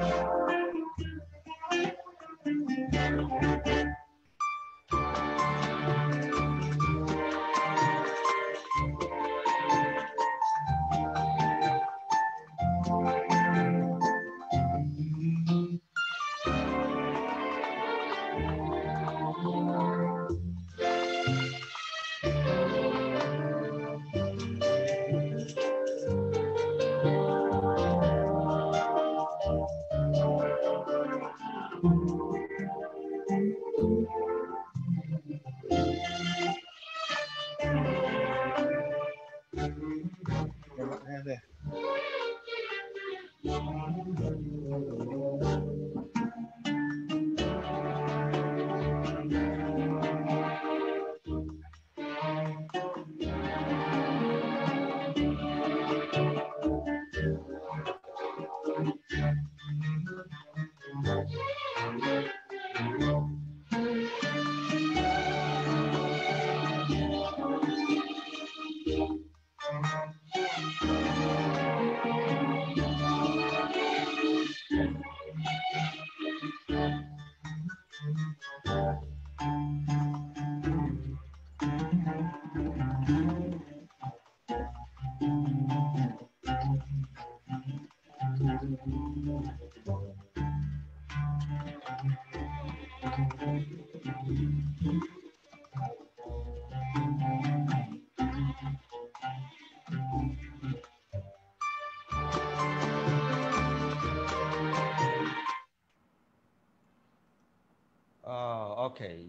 okay. Well,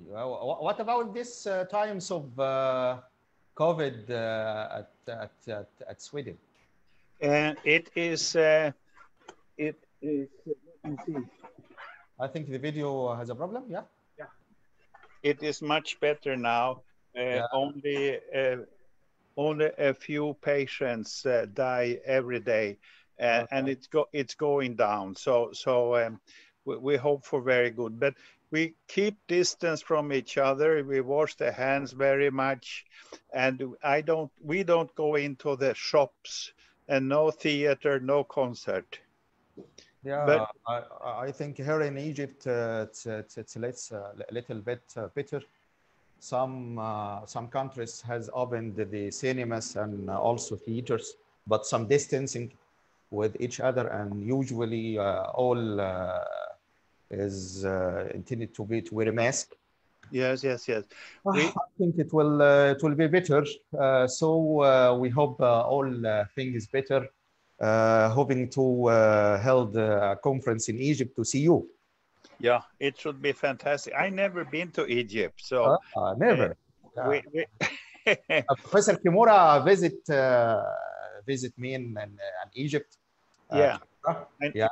what about this uh, times of uh, COVID uh, at, at, at, at, Sweden? And it is, it is, let me see. I think the video has a problem, yeah? Yeah. It is much better now. Yeah. Only, only a few patients die every day. Okay. and it's go it's going down. So so um, we, we, hope for very good. But we keep distance from each other. We wash the hands very much. And i don't we don't go into the shops and no theater no concert. Yeah but, I, I think here in egypt uh, it's, it's, it's a uh, little bit uh, better some uh, some countries has opened the cinemas and also theaters but some distancing with each other and usually uh, all uh, is uh, intended to be to wear a mask. Yes, yes, yes. We... I think it will uh, it will be better. Uh, so uh, we hope uh, all uh, things better. hoping to hold a conference in Egypt to see you. Yeah, it should be fantastic. I never been to Egypt, so never. We, we... Professor Kimura visit visit me in, in, in Egypt. yeah. I, yeah,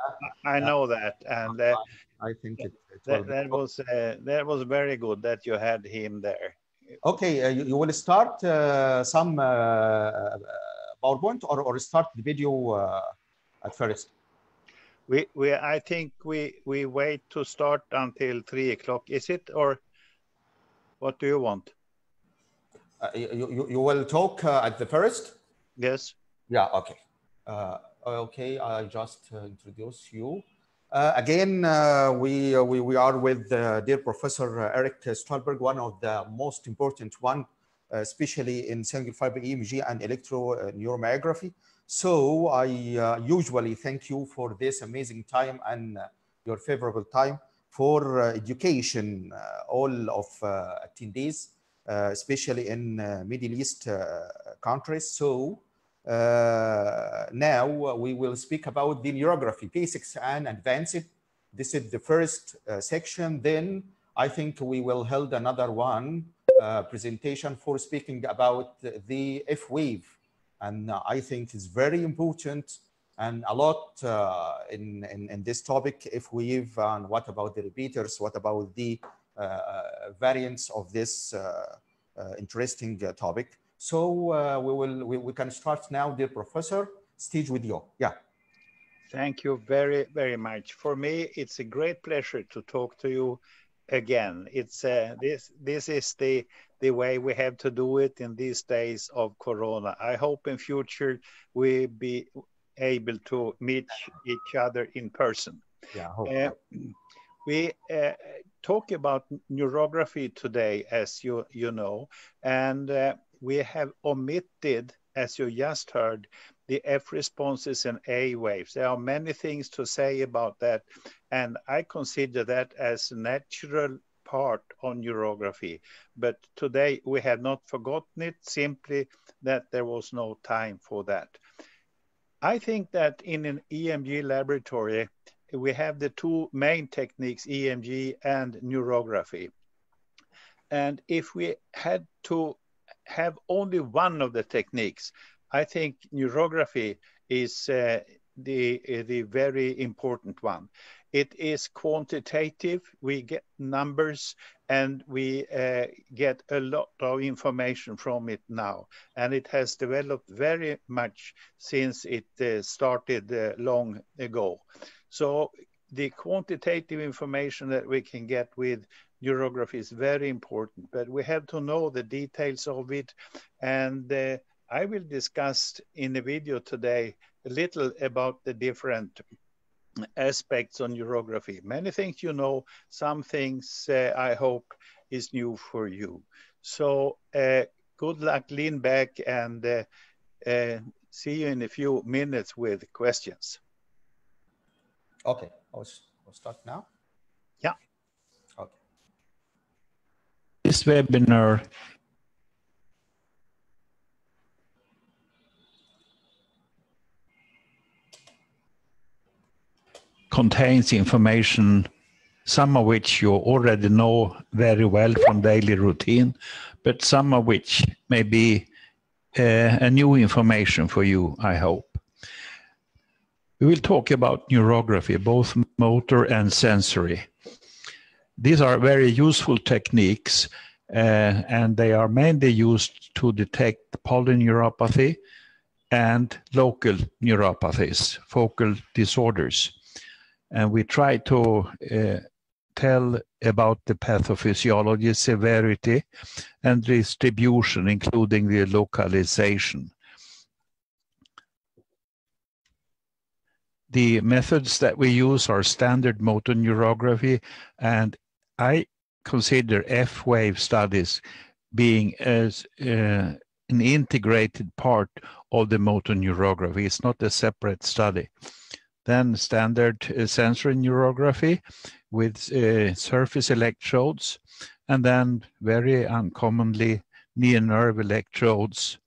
I know that, and uh, I think it, it that, that was uh, that was very good that you had him there. Okay, uh, you, you, will start uh, some uh, uh, PowerPoint or, or start the video uh, at first. We we I think we we wait to start until three o'clock. Is it or what do you want? you, you you will talk at the first. Yes. Yeah. Okay. okay. I just introduce you. Uh, again, uh, we, uh, we, we are with uh, dear Professor Erik Stalberg, one of the most important one, uh, especially in single fiber EMG and electroneuromyography. So I uh, usually thank you for this amazing time and your favorable time for education, all of attendees, especially in Middle East countries. So uh, now we will speak about the neurography, basics and advanced. This is the first uh, section. Then I think we will hold another one uh, presentation for speaking about the F wave. And I think it's very important and a lot uh, in, in, in, this topic, F wave and what about the repeaters, what about the uh, variants of this uh, interesting topic. So uh, we will we, we can start now, dear professor. Stage with you. Yeah. Thank you very very much. For me, it's a great pleasure to talk to you again. It's uh, this this is the the way we have to do it in these days of Corona. I hope in future we be able to meet each other in person. Yeah. Uh, we uh, talk about neurography today, as you you know, and uh, we have omitted, as you just heard, the F responses and A waves. There are many things to say about that, and I consider that as a natural part on neurography. But today we have not forgotten it, simply that there was no time for that. I think that in an EMG laboratory, we have the two main techniques, EMG and neurography. And if we had to have only one of the techniques, I think neurography is uh, the, uh, the very important one. It is quantitative. We get numbers and we uh, get a lot of information from it now. And it has developed very much since it uh, started uh, long ago. So the quantitative information that we can get with neurography is very important, but we have to know the details of it. And uh, I will discuss in the video today a little about the different aspects on neurography. Many things you know, some things uh, I hope is new for you. So uh, good luck, lean back and uh, uh see you in a few minutes with questions. Okay, I'll, I'll start now. Yeah. Okay. This webinar contains information, some of which you already know very well from daily routine, but some of which may be uh, a new information for you, I hope. We will talk about neurography, both motor and sensory. These are very useful techniques, uh, and they are mainly used to detect polyneuropathy and local neuropathies, focal disorders and we try to uh, tell about the pathophysiology, severity, and distribution, including the localization. The methods that we use are standard motor neurography, and I consider F-wave studies being as uh, an integrated part of the motor neurography. It's not a separate study. Then standard uh, sensory neurography with uh, surface electrodes, and then very uncommonly near nerve electrodes,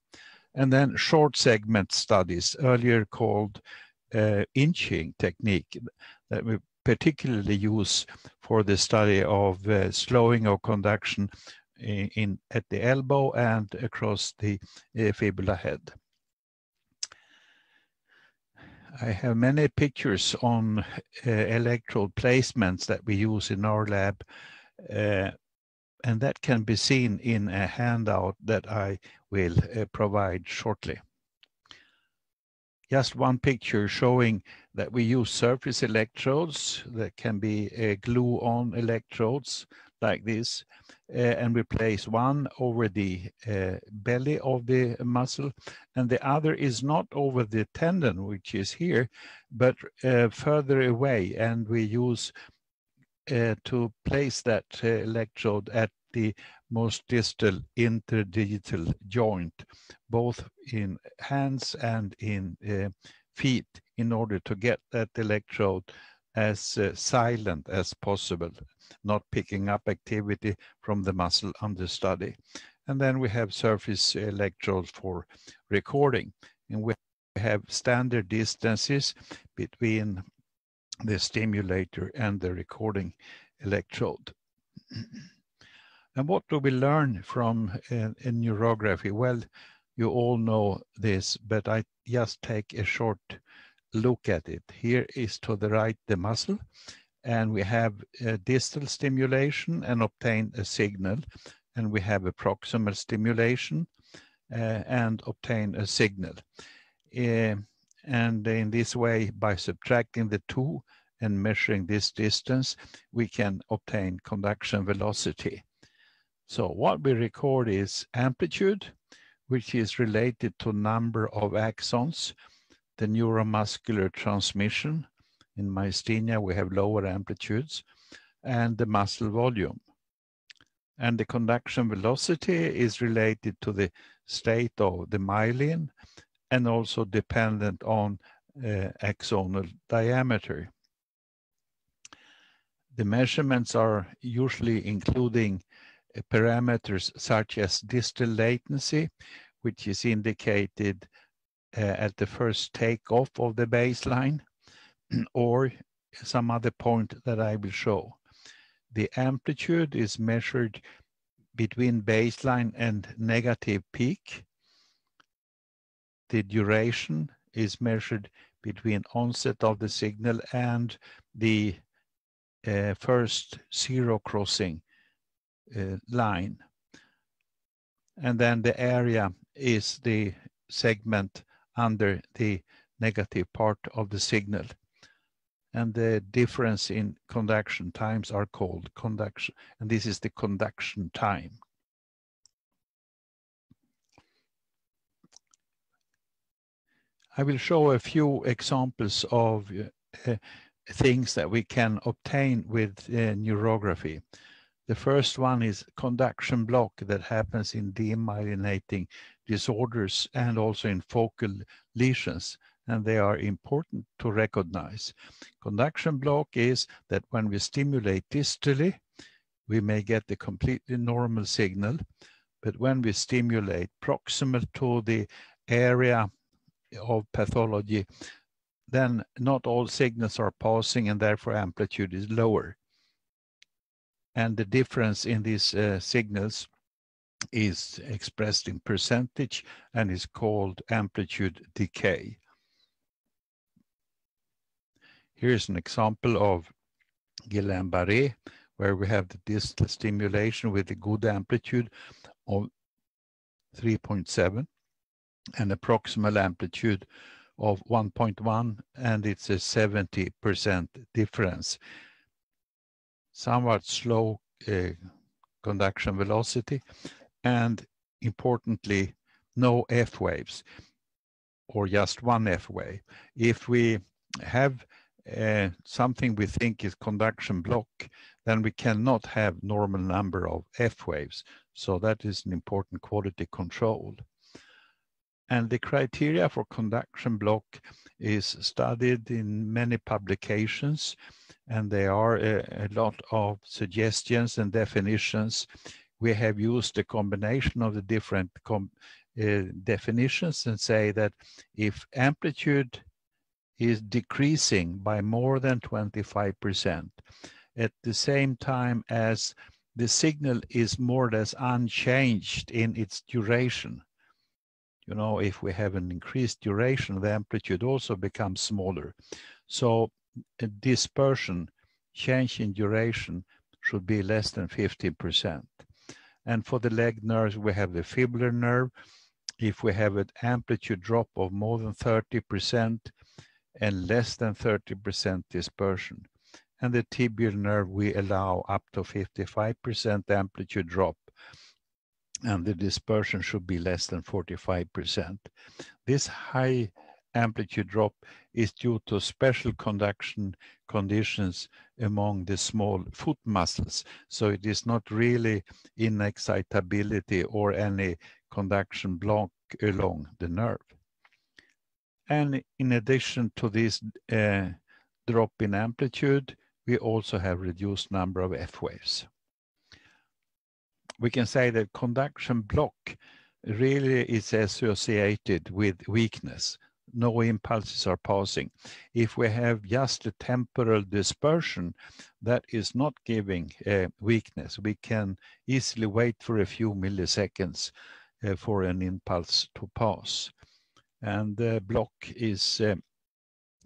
and then short segment studies, earlier called uh, inching technique, that we particularly use for the study of uh, slowing of conduction in, in, at the elbow and across the uh, fibula head. I have many pictures on uh, electrode placements that we use in our lab. Uh, and that can be seen in a handout that I will uh, provide shortly. Just one picture showing that we use surface electrodes that can be uh, glue-on electrodes like this uh, and we place one over the uh, belly of the muscle and the other is not over the tendon which is here but uh, further away and we use uh, to place that uh, electrode at the most distal interdigital joint both in hands and in uh, feet in order to get that electrode as silent as possible not picking up activity from the muscle under study. And then we have surface electrodes for recording. And we have standard distances between the stimulator and the recording electrode. and what do we learn from uh, in neurography? Well, you all know this, but I just take a short look at it. Here is to the right the muscle, and we have a distal stimulation and obtain a signal and we have a proximal stimulation uh, and obtain a signal. Uh, and in this way, by subtracting the two and measuring this distance, we can obtain conduction velocity. So what we record is amplitude, which is related to number of axons, the neuromuscular transmission, In myasthenia, we have lower amplitudes and the muscle volume. And the conduction velocity is related to the state of the myelin and also dependent on uh, axonal diameter. The measurements are usually including parameters such as distal latency, which is indicated uh, at the first takeoff of the baseline, or some other point that I will show. The amplitude is measured between baseline and negative peak. The duration is measured between onset of the signal and the uh, first zero crossing line. And then the area is the segment under the negative part of the signal. And the difference in conduction times are called conduction, and this is the conduction time. I will show a few examples of uh, things that we can obtain with uh, neurography. The first one is conduction block that happens in demyelinating disorders and also in focal lesions, and they are important to recognize. Conduction block is that when we stimulate distally, we may get the completely normal signal, but when we stimulate proximal to the area of pathology, then not all signals are passing and therefore amplitude is lower. And the difference in these uh, signals is expressed in percentage and is called amplitude decay. Here's an example of Guillain-Barré, where we have the distal stimulation with a good amplitude of 3.7 and a proximal amplitude of 1.1 and it's a 70% difference. Somewhat slow uh, conduction velocity and importantly, no F waves or just one F wave. If we have uh, something we think is conduction block, then we cannot have normal number of F waves. So that is an important quality control. And the criteria for conduction block is studied in many publications, and there are a, a lot of suggestions and definitions. We have used a combination of the different com uh, definitions and say that if amplitude is decreasing by more than 25% at the same time as the signal is more or less unchanged in its duration, you know, if we have an increased duration, the amplitude also becomes smaller. So uh, dispersion, change in duration should be less than 15%. And for the leg nerves, we have the fibular nerve. If we have an amplitude drop of more than 30% and less than 30% dispersion. And the tibial nerve, we allow up to 55% amplitude drop and the dispersion should be less than 45%. This high amplitude drop is due to special conduction conditions among the small foot muscles. So it is not really inexcitability or any conduction block along the nerve. And in addition to this uh, drop in amplitude, we also have reduced number of F waves we can say that conduction block really is associated with weakness. No impulses are passing. If we have just a temporal dispersion, that is not giving uh, weakness. We can easily wait for a few milliseconds uh, for an impulse to pass. And the block is uh,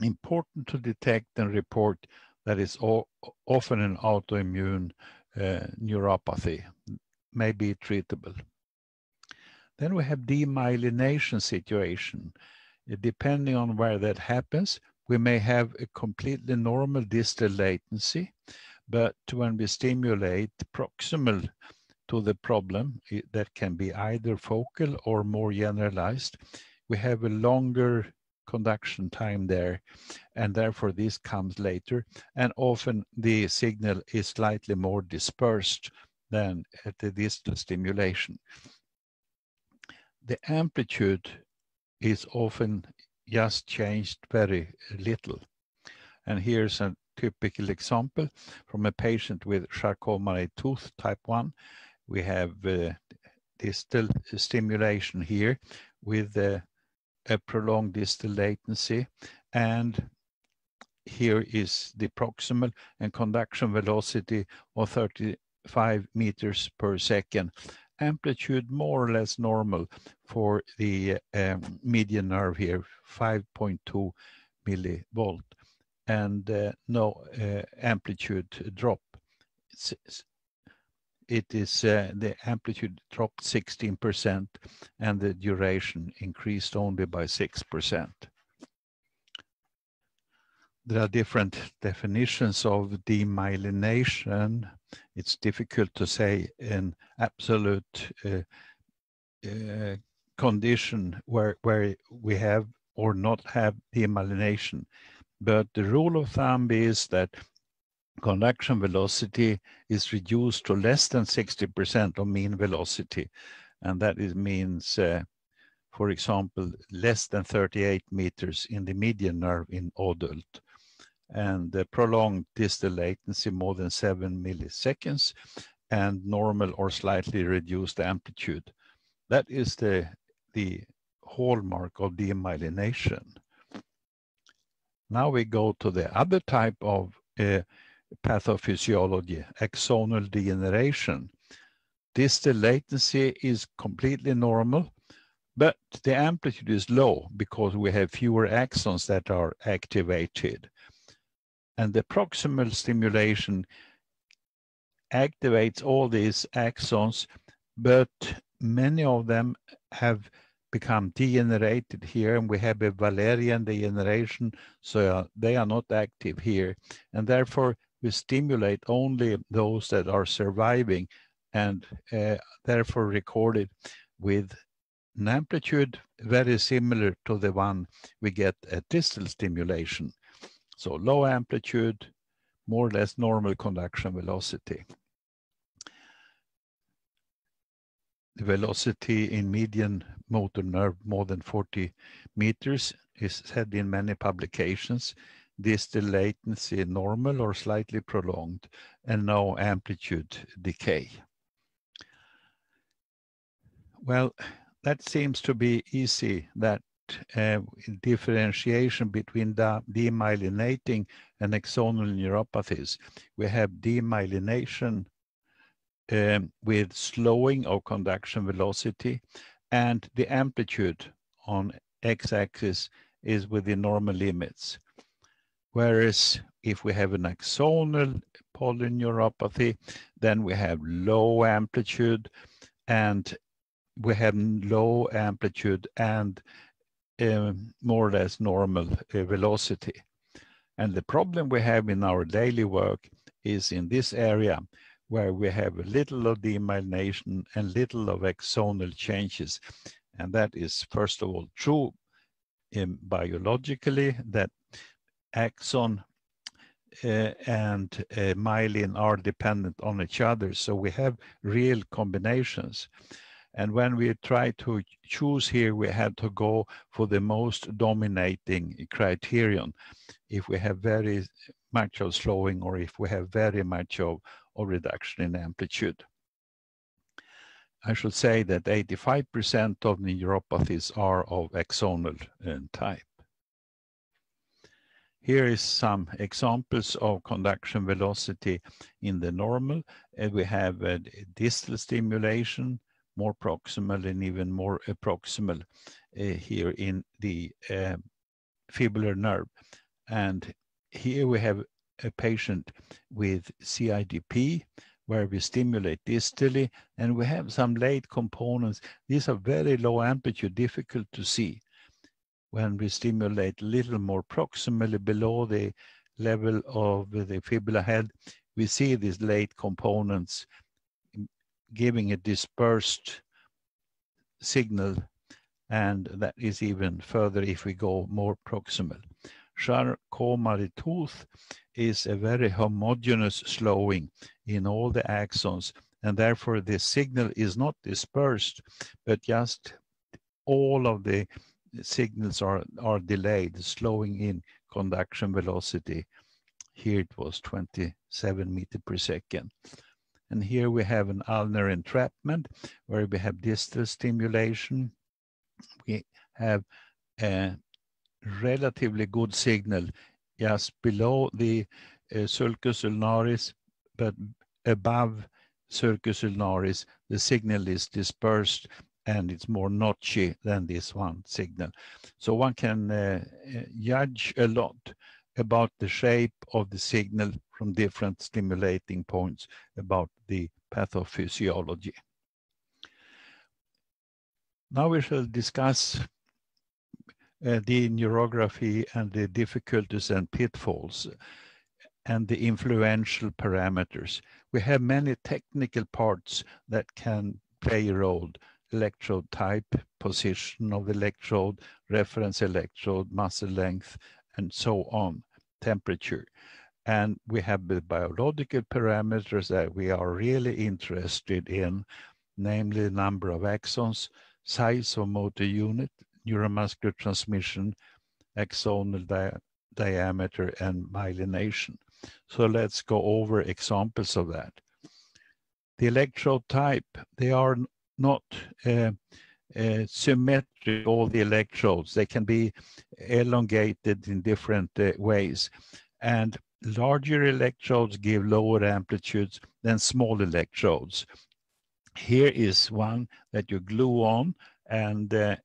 important to detect and report that is often an autoimmune uh, neuropathy may be treatable. Then we have demyelination situation. Uh, depending on where that happens, we may have a completely normal distal latency, but when we stimulate proximal to the problem, that can be either focal or more generalized, we have a longer conduction time there, and therefore this comes later. And often the signal is slightly more dispersed than at the distal stimulation. The amplitude is often just changed very little. And here's a typical example from a patient with Charcot-Marie-Tooth type 1. We have uh, distal stimulation here with uh, a prolonged distal latency. And here is the proximal and conduction velocity of 35 meters per second. Amplitude more or less normal for the um, median nerve here, 5.2 millivolt, and uh, no uh, amplitude drop. It's, it is uh, the amplitude dropped 16% and the duration increased only by 6%. There are different definitions of demyelination. It's difficult to say an absolute uh, uh, condition where, where we have or not have demyelination. But the rule of thumb is that conduction velocity is reduced to less than 60% of mean velocity. And that is, means, uh, for example, less than 38 meters in the median nerve in adult. And the prolonged distal latency more than seven milliseconds and normal or slightly reduced amplitude. That is the, the hallmark of demyelination. Now we go to the other type of uh, pathophysiology, axonal degeneration. Distal latency is completely normal, but the amplitude is low because we have fewer axons that are activated. And the proximal stimulation activates all these axons, but many of them have become degenerated here and we have a Wallerian degeneration, so uh, they are not active here. And therefore we stimulate only those that are surviving and uh, therefore recorded with an amplitude very similar to the one we get at distal stimulation. So low amplitude, more or less normal conduction velocity. The velocity in median motor nerve more than 40 meters is said in many publications distal latency normal or slightly prolonged, and no amplitude decay. Well, that seems to be easy, that uh, differentiation between the demyelinating and axonal neuropathies. We have demyelination um, with slowing of conduction velocity and the amplitude on x-axis is within normal limits. Whereas if we have an axonal polyneuropathy, then we have low amplitude and we have low amplitude and more or less normal uh, velocity. And the problem we have in our daily work is in this area where we have little of demyelination and little of axonal changes. And that is, first of all, true in biologically that axon uh, and uh, myelin are dependent on each other. So we have real combinations. And when we try to choose here, we had to go for the most dominating criterion. If we have very much of slowing or if we have very much of, of reduction in amplitude. I should say that 85% of neuropathies are of axonal uh, type. Here is some examples of conduction velocity in the normal. And we have a distal stimulation, more proximal and even more proximal uh, here in the uh, fibular nerve. And here we have a patient with CIDP where we stimulate distally and we have some late components. These are very low amplitude, difficult to see when we stimulate a little more proximally below the level of the fibula head, we see these late components giving a dispersed signal and that is even further if we go more proximal. Charcot-Marie-Tooth is a very homogeneous slowing in all the axons, and therefore the signal is not dispersed, but just all of the signals are, are delayed, slowing in conduction velocity. Here it was 27 meter per second. And here we have an ulnar entrapment where we have distal stimulation. We have a relatively good signal just below the uh, sulcus ulnaris, but above sulcus ulnaris, the signal is dispersed and it's more notchy than this one signal. So one can uh, judge a lot about the shape of the signal from different stimulating points about the pathophysiology. Now we shall discuss uh, the neurography and the difficulties and pitfalls and the influential parameters. We have many technical parts that can play a role. Electrode type, position of electrode, reference electrode, muscle length, and so on, temperature. And we have the biological parameters that we are really interested in, namely number of axons, size of motor unit, neuromuscular transmission, axonal di diameter, and myelination. So let's go over examples of that. The electrode type, they are not uh, uh, symmetric, all the electrodes. They can be elongated in different uh, ways. And larger electrodes give lower amplitudes than small electrodes. Here is one that you glue on and uh,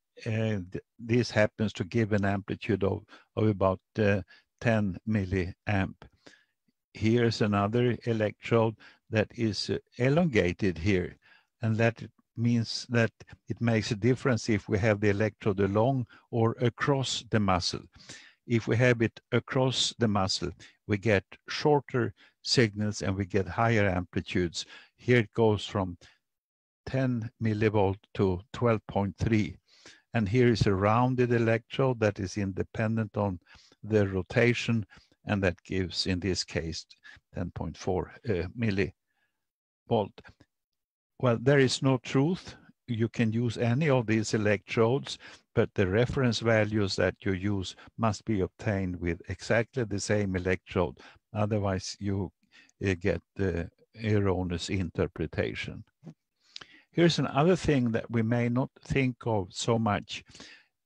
this happens to give an amplitude of, of about uh, 10 milliamp. Here's another electrode that is elongated here, and that means that it makes a difference if we have the electrode along or across the muscle. If we have it across the muscle, we get shorter signals and we get higher amplitudes. Here it goes from 10 millivolt to 12.3. And here is a rounded electrode that is independent on the rotation, and that gives, in this case, 10.4 uh, millivolt. Well, there is no truth. You can use any of these electrodes, but the reference values that you use must be obtained with exactly the same electrode. Otherwise, you get the erroneous interpretation. Here's another thing that we may not think of so much.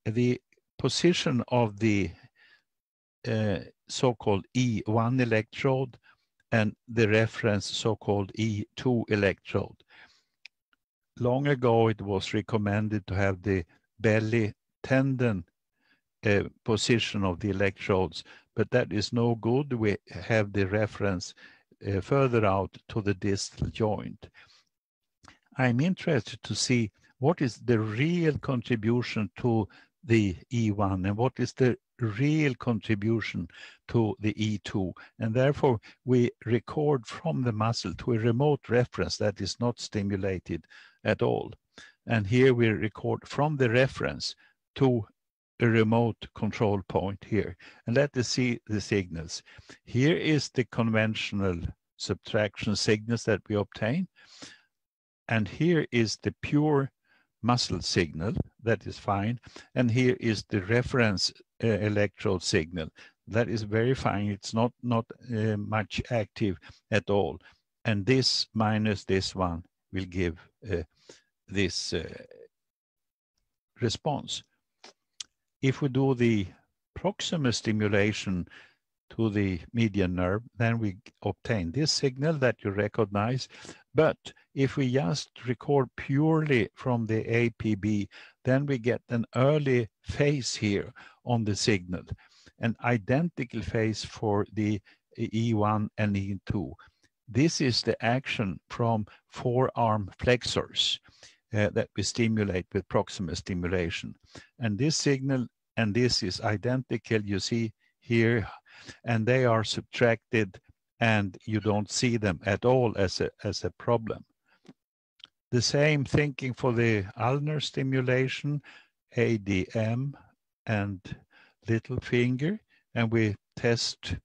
The position of the uh, so-called E1 electrode and the reference so-called E2 electrode. Long ago, it was recommended to have the belly tendon uh, position of the electrodes, but that is no good. We have the reference uh, further out to the distal joint. I'm interested to see what is the real contribution to the E1 and what is the real contribution to the E2. And therefore, we record from the muscle to a remote reference that is not stimulated at all. And here we record from the reference to a remote control point here. And let us see the signals. Here is the conventional subtraction signals that we obtain. And here is the pure muscle signal, that is fine. And here is the reference uh, electrode signal. That is very fine. It's not, not uh, much active at all. And this minus this one will give uh, this uh, response. If we do the proximal stimulation to the median nerve, then we obtain this signal that you recognize. But if we just record purely from the APB, then we get an early phase here on the signal, an identical phase for the E1 and E2. This is the action from forearm flexors uh, that we stimulate with proximal stimulation. And this signal and this is identical, you see here and they are subtracted and you don't see them at all as a, as a problem. The same thinking for the ulnar stimulation, ADM and little finger, and we test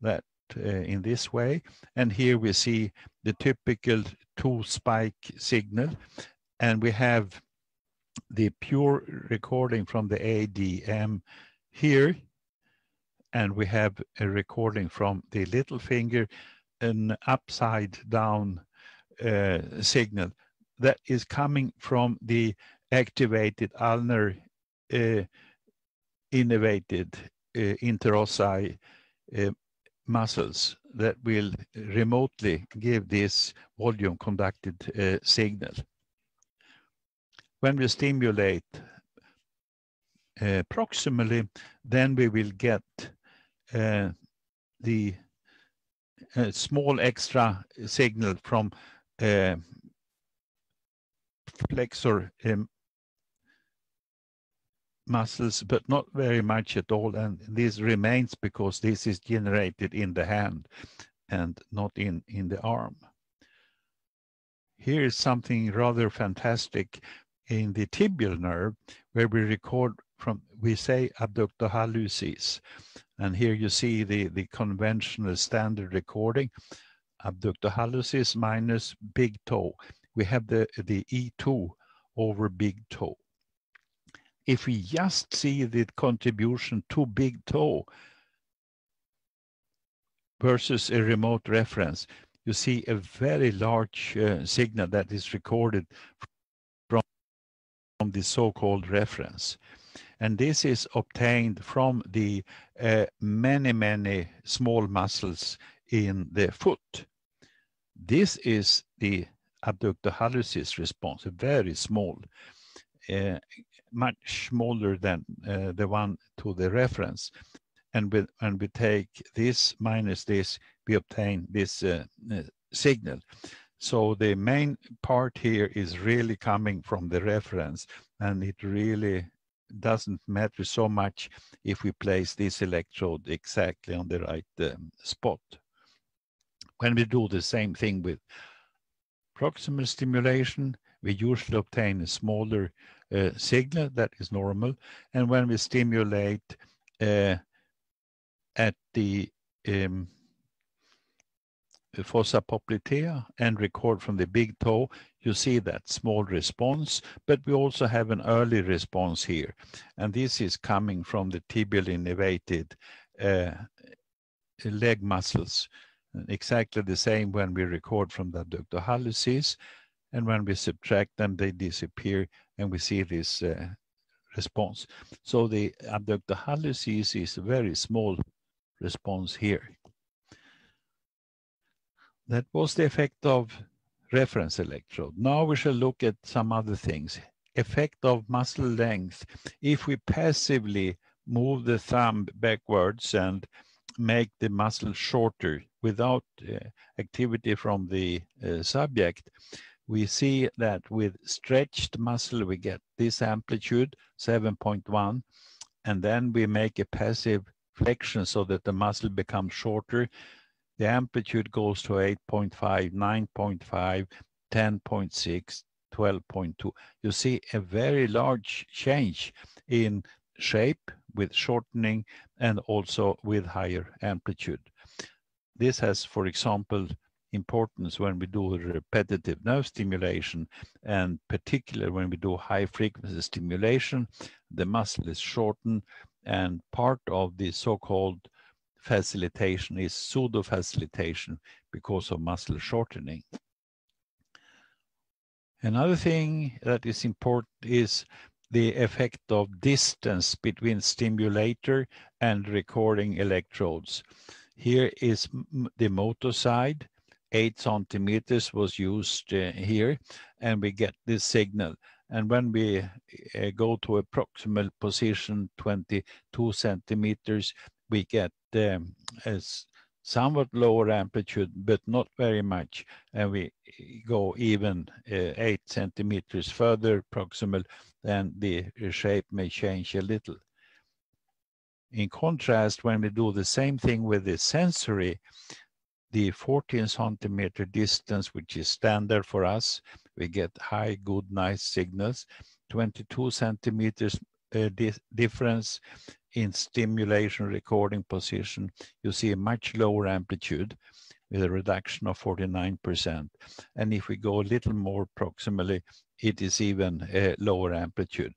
that uh, in this way. And here we see the typical two spike signal, and we have the pure recording from the ADM here, and we have a recording from the little finger, an upside down uh, signal that is coming from the activated ulnar uh, innervated uh, interossei uh, muscles that will remotely give this volume conducted uh, signal. When we stimulate uh, proximally, then we will get uh, the uh, small extra signal from uh, flexor um, muscles, but not very much at all. And this remains because this is generated in the hand and not in, in the arm. Here is something rather fantastic in the tibial nerve where we record from, we say abductor hallucis. And here you see the, the conventional standard recording, abductor hallucis minus big toe. We have the, the E2 over big toe if we just see the contribution to big toe versus a remote reference, you see a very large uh, signal that is recorded from the so-called reference. And this is obtained from the uh, many, many small muscles in the foot. This is the abductor hallucis response, very small. Uh, much smaller than uh, the one to the reference. And when we take this minus this, we obtain this signal. So the main part here is really coming from the reference and it really doesn't matter so much if we place this electrode exactly on the right um, spot. When we do the same thing with proximal stimulation, we usually obtain a smaller uh, signal that is normal. And when we stimulate uh, at the um, fossa poplitea and record from the big toe, you see that small response, but we also have an early response here. And this is coming from the tibial innervated uh, leg muscles. Exactly the same when we record from the abductor hallucis, and when we subtract them, they disappear and we see this uh, response. So the abductor hallucis is a very small response here. That was the effect of reference electrode. Now we shall look at some other things. Effect of muscle length. If we passively move the thumb backwards and make the muscle shorter without uh, activity from the uh, subject, we see that with stretched muscle, we get this amplitude, 7.1, and then we make a passive flexion so that the muscle becomes shorter. The amplitude goes to 8.5, 9.5, 10.6, 12.2. You see a very large change in shape with shortening and also with higher amplitude. This has, for example, importance when we do repetitive nerve stimulation and particularly when we do high frequency stimulation the muscle is shortened and part of the so-called facilitation is pseudo facilitation because of muscle shortening. Another thing that is important is the effect of distance between stimulator and recording electrodes. Here is the motor side. Eight centimeters was used uh, here, and we get this signal. And when we uh, go to a proximal position, 22 centimeters, we get um, a somewhat lower amplitude, but not very much. And we go even uh, eight centimeters further proximal, then the shape may change a little. In contrast, when we do the same thing with the sensory, the 14 centimeter distance, which is standard for us. We get high, good, nice signals. 22 centimeters uh, di difference in stimulation recording position, you see a much lower amplitude with a reduction of 49%. And if we go a little more proximally, it is even a lower amplitude.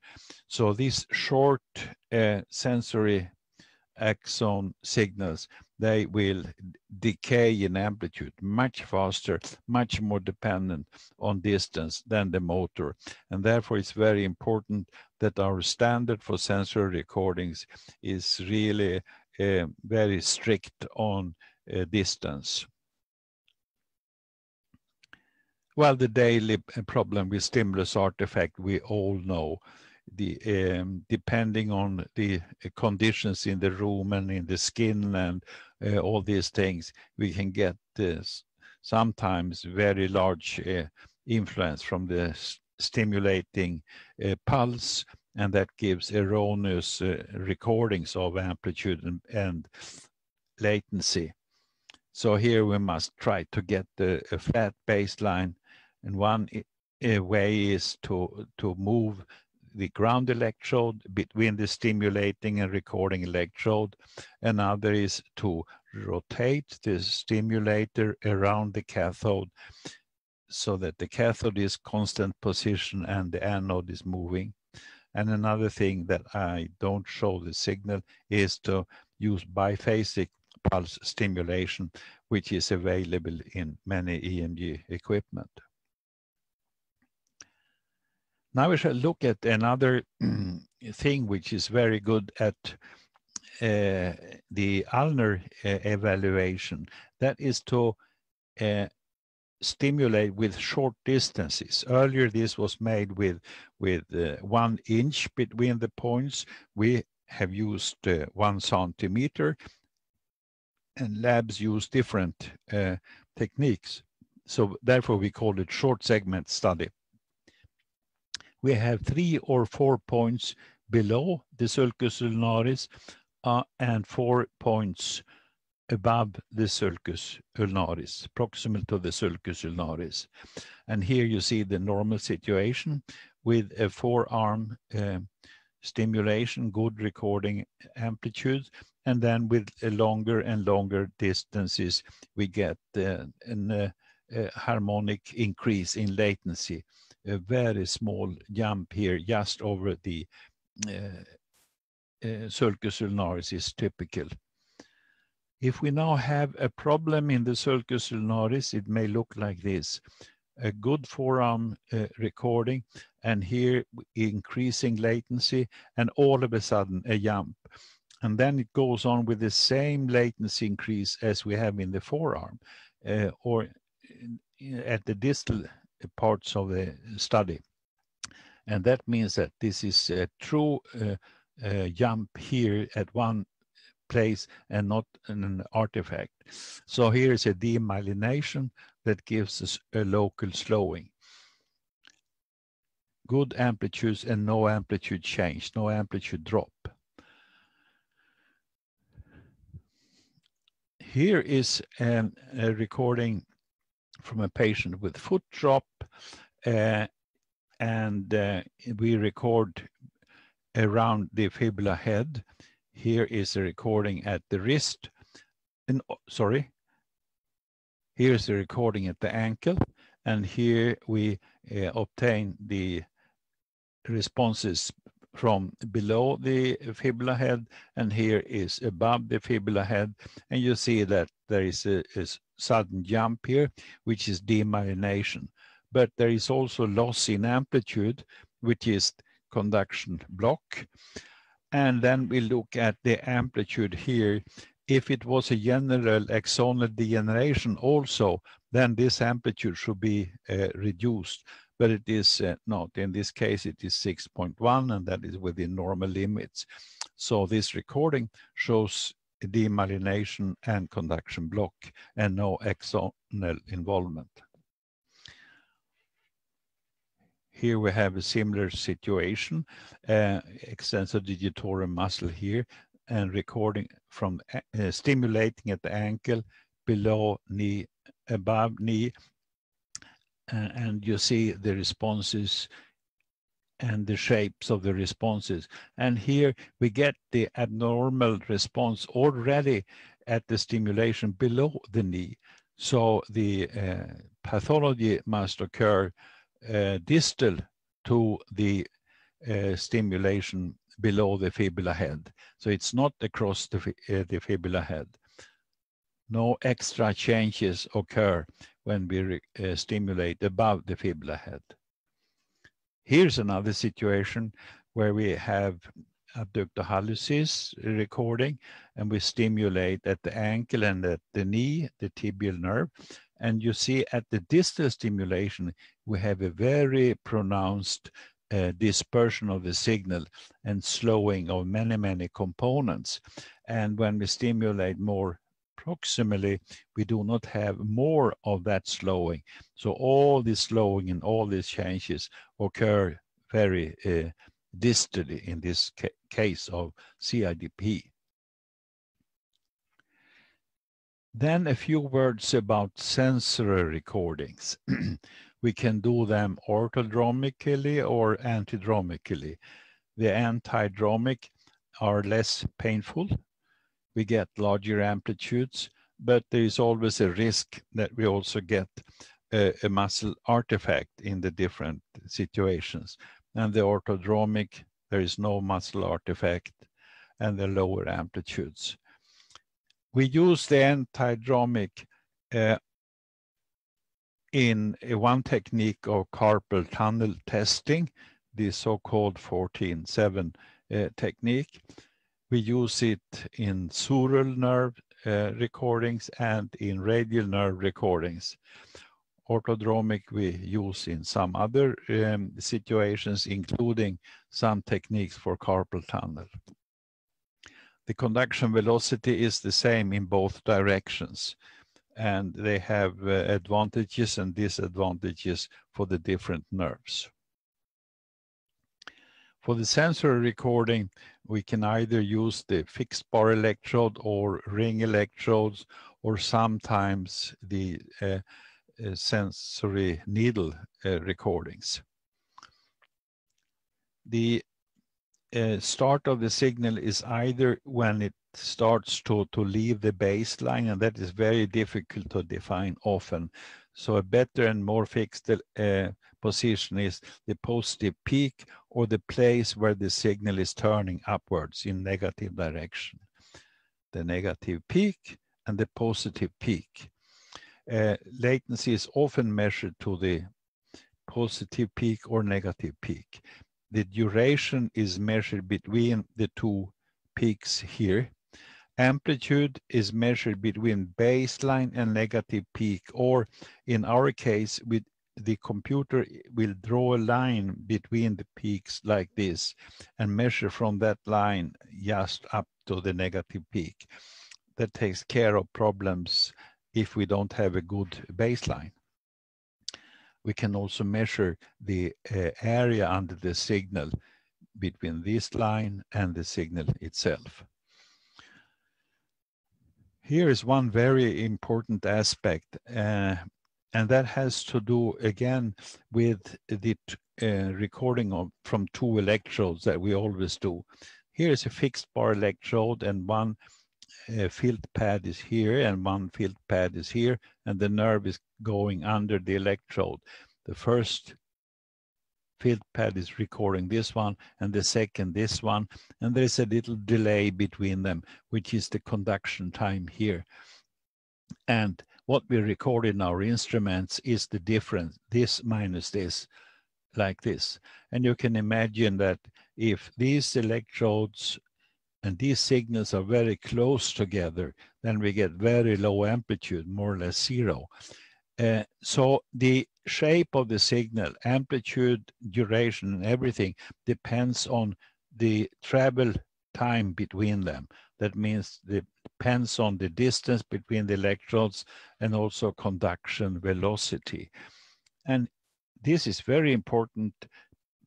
So these short uh, sensory axon signals, they will decay in amplitude much faster, much more dependent on distance than the motor. And therefore it's very important that our standard for sensory recordings is really uh, very strict on uh, distance. Well, the daily problem with stimulus artifact, we all know the um, depending on the conditions in the room and in the skin and uh, all these things, we can get this sometimes very large uh, influence from the stimulating uh, pulse, and that gives erroneous recordings of amplitude and, and, latency. So here we must try to get the, a flat baseline, and one way is to to move the ground electrode between the stimulating and recording electrode. Another is to rotate the stimulator around the cathode so that the cathode is constant position and the anode is moving. And another thing that I don't show the signal is to use biphasic pulse stimulation, which is available in many EMG equipment. Now we shall look at another thing which is very good at uh, the ulnar uh, evaluation. That is to uh, stimulate with short distances. Earlier, this was made with, with uh, one inch between the points. We have used uh, one centimeter and labs use different uh, techniques. So therefore we call it short segment study we have three or four points below the sulcus ulnaris uh, and four points above the sulcus ulnaris, proximal to the sulcus ulnaris. And here you see the normal situation with a forearm uh, stimulation, good recording amplitude, and then with longer and longer distances, we get uh, an, uh, a harmonic increase in latency a very small jump here just over the uh, uh, sulcus ulnaris is typical. If we now have a problem in the sulcus ulnaris, it may look like this. A good forearm uh, recording, and here increasing latency, and all of a sudden a jump. And then it goes on with the same latency increase as we have in the forearm, uh, or at the distal parts of the study. And that means that this is a true uh, uh, jump here at one place and not an artifact. So here is a demyelination that gives us a local slowing. Good amplitudes and no amplitude change, no amplitude drop. Here is um, a recording from a patient with foot drop, uh, and uh, we record around the fibula head. Here is a recording at the wrist. And, oh, sorry, here's the recording at the ankle, and here we uh, obtain the responses from below the fibula head, and here is above the fibula head, and you see that there is a, a sudden jump here, which is demyelination. But there is also loss in amplitude, which is conduction block. And then we look at the amplitude here. If it was a general axonal degeneration also, then this amplitude should be uh, reduced, but it is uh, not. In this case, it is 6.1, and that is within normal limits. So this recording shows demyelination and conduction block and no axonal involvement. Here we have a similar situation, uh, extensor digitorum muscle here and recording from uh, stimulating at the ankle below knee, above knee. And you see the responses and the shapes of the responses. And here we get the abnormal response already at the stimulation below the knee. So the uh, pathology must occur uh, distal to the uh, stimulation below the fibula head. So it's not across the, uh, the fibula head. No extra changes occur when we uh, stimulate above the fibula head. Here's another situation where we have abductor hallucis recording and we stimulate at the ankle and at the knee, the tibial nerve. And you see at the distal stimulation, we have a very pronounced uh, dispersion of the signal and slowing of many, many components. And when we stimulate more proximally, we do not have more of that slowing. So all this slowing and all these changes occur very uh, distally in this ca case of CIDP. Then a few words about sensory recordings. we can do them orthodromically or antidromically. The antidromic are less painful. We get larger amplitudes, but there is always a risk that we also get a, a muscle artifact in the different situations. And the orthodromic, there is no muscle artifact and the lower amplitudes. We use the antidromic uh, in one technique of carpal tunnel testing, the so-called 14-7 uh, technique. We use it in sural nerve uh, recordings and in radial nerve recordings. Orthodromic we use in some other um, situations, including some techniques for carpal tunnel. The conduction velocity is the same in both directions and they have uh, advantages and disadvantages for the different nerves. For the sensory recording, we can either use the fixed bar electrode or ring electrodes, or sometimes the uh, uh, sensory needle uh, recordings. The uh, start of the signal is either when it starts to, to leave the baseline, and that is very difficult to define often. So a better and more fixed uh, position is the positive peak or the place where the signal is turning upwards in negative direction. The negative peak and the positive peak. Uh, latency is often measured to the positive peak or negative peak. The duration is measured between the two peaks here Amplitude is measured between baseline and negative peak, or in our case, with the computer will draw a line between the peaks like this and measure from that line just up to the negative peak. That takes care of problems if we don't have a good baseline. We can also measure the uh, area under the signal between this line and the signal itself. Here is one very important aspect, uh, and that has to do again with the uh, recording of from two electrodes that we always do. Here is a fixed bar electrode and one uh, felt pad is here and one felt pad is here and the nerve is going under the electrode. The first felt pad is recording this one and the second this one. And there's a little delay between them, which is the conduction time here. And what we record in our instruments is the difference, this minus this, like this. And you can imagine that if these electrodes and these signals are very close together, then we get very low amplitude, more or less zero. Uh, so the shape of the signal, amplitude, duration, and everything depends on the travel time between them. That means it depends on the distance between the electrodes and also conduction velocity. And this is very important,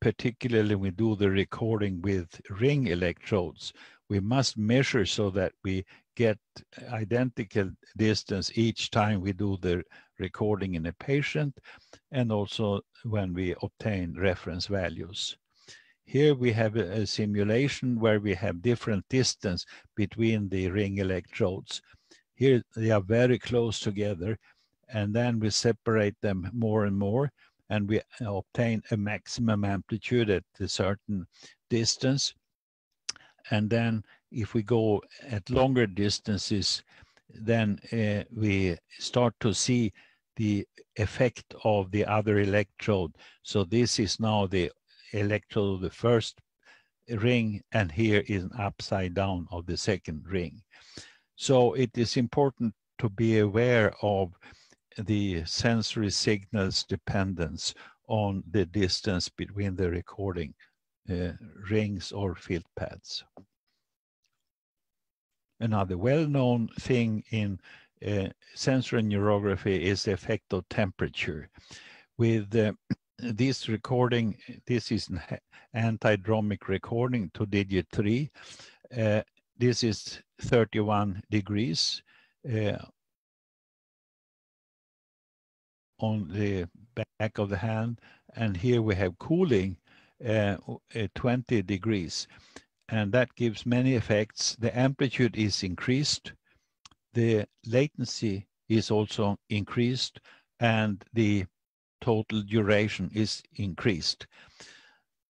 particularly when we do the recording with ring electrodes. We must measure so that we get identical distance each time we do the recording in a patient and also when we obtain reference values. Here we have a, simulation where we have different distance between the ring electrodes. Here they are very close together and then we separate them more and more and we obtain a maximum amplitude at a certain distance. And then if we go at longer distances, then uh, we start to see the effect of the other electrode. So this is now the electrode of the first ring, and here is an upside down of the second ring. So it is important to be aware of the sensory signals dependence on the distance between the recording uh, rings or felt pads. Another well-known thing in uh, sensory neurography is the effect of temperature. With uh, this recording, this is an antidromic recording to digit three. Uh, this is 31 degrees uh, on the back of the hand. And here we have cooling uh, 20 degrees. And that gives many effects. The amplitude is increased the latency is also increased and the total duration is increased.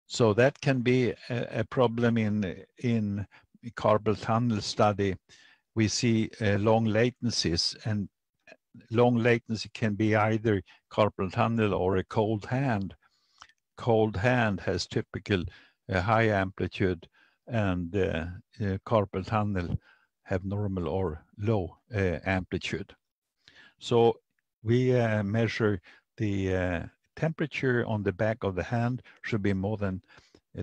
So that can be a, a problem in, in carpal tunnel study. We see uh, long latencies and long latency can be either carpal tunnel or a cold hand. Cold hand has typical uh, high amplitude and uh, uh carpal tunnel have normal or low uh, amplitude. So we uh, measure the uh, temperature on the back of the hand should be more than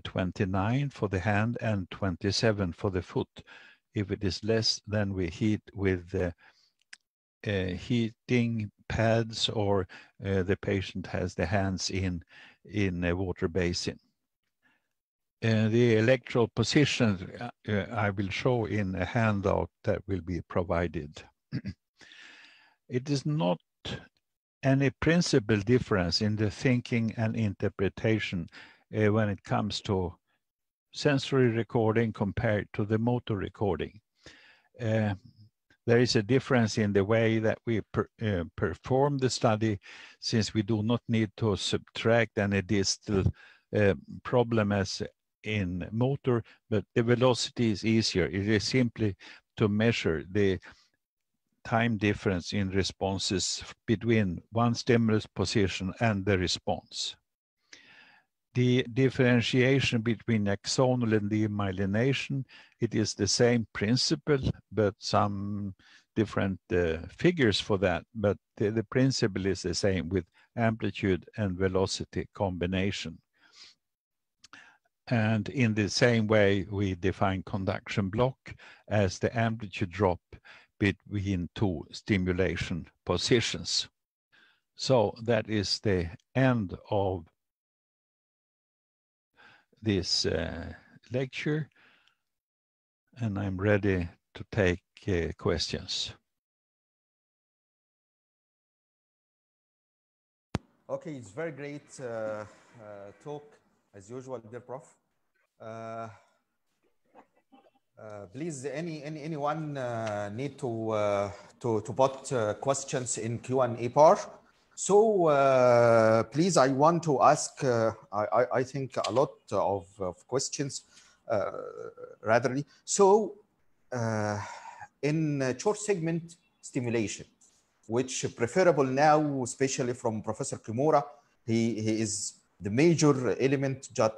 29 for the hand and 27 for the foot. If it is less, then we heat with uh, uh, heating pads or uh, the patient has the hands in, in a water basin. Uh, the electrode position uh, uh, I will show in a handout that will be provided. it is not any principal difference in the thinking and interpretation uh, when it comes to sensory recording compared to the motor recording. Uh, there is a difference in the way that we per, uh, perform the study since we do not need to subtract any distal uh, problem as in motor, but the velocity is easier. It is simply to measure the time difference in responses between one stimulus position and the response. The differentiation between axonal and demyelination, it is the same principle, but some different uh, figures for that, but the, the principle is the same with amplitude and velocity combination. And in the same way, we define conduction block as the amplitude drop between two stimulation positions. So that is the end of this uh, lecture. And I'm ready to take uh, questions. Okay, it's very great uh, uh talk as usual, dear Prof. Uh, please, any, any anyone uh, need to uh, to to put uh, questions in Q and A part. So uh, please, I want to ask. I I think a lot of, of questions, ratherly. So in short segment stimulation, which preferable now, especially from Professor Kimura, he, he is the major element just,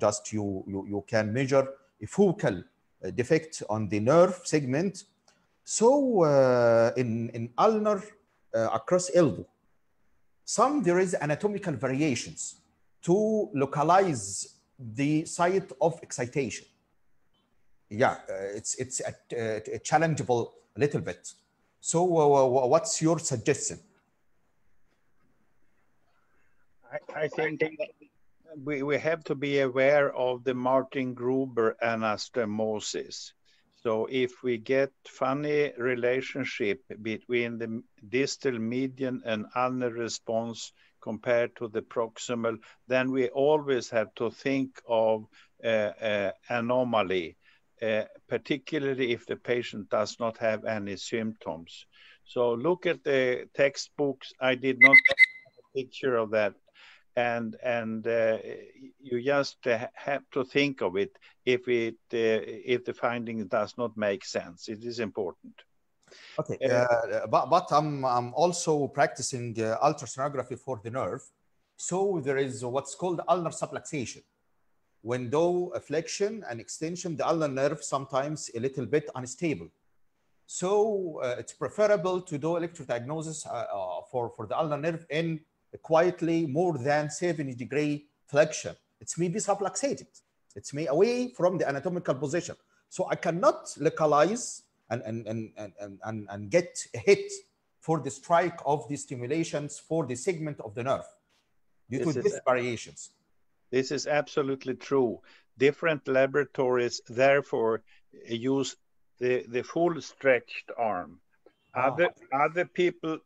just you, you, you can measure a focal defect on the nerve segment. So uh, in, in ulnar uh, across elbow, some there is anatomical variations to localize the site of excitation. Yeah, uh, it's, it's a, a, a challengeable a little bit. So uh, what's your suggestion? I, I think we, we have to be aware of the Martin Gruber anastomosis. So if we get funny relationship between the distal median and ulnar response compared to the proximal, then we always have to think of uh, uh, anomaly, uh, particularly if the patient does not have any symptoms. So look at the textbooks. I did not have a picture of that. And and uh, you just uh, have to think of it if it uh, if the finding does not make sense. It is important. Okay, uh, but, but I'm, I'm also practicing uh, ultrasonography for the nerve. So there is what's called ulnar subluxation. Window flexion and extension, the ulnar nerve sometimes a little bit unstable. So uh, it's preferable to do electrodiagnosis uh, uh, for, for the ulnar nerve in quietly more than 70 degree flexion. It's maybe subluxated. It's may away from the anatomical position. So I cannot localize and, and, and, and, and, and get a hit for the strike of the stimulations for the segment of the nerve due this to these variations. This is absolutely true. Different laboratories therefore use the, the full stretched arm. Ah. Other, other people